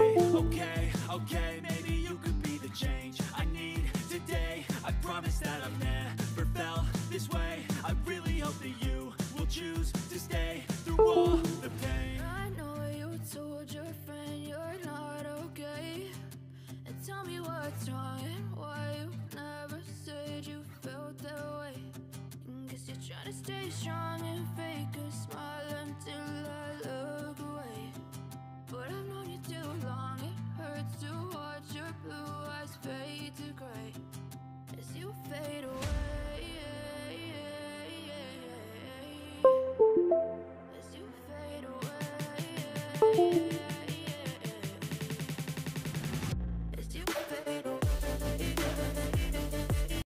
okay Okay, maybe you could be the change I need today. I promise that I've never felt this way. I really hope that you will choose to stay through all the pain. I know you told your friend you're not okay. And tell me what's wrong and why you never said you felt that way. And Guess you're trying to stay strong and fake a smile until I look blue eyes fade to gray as you fade away.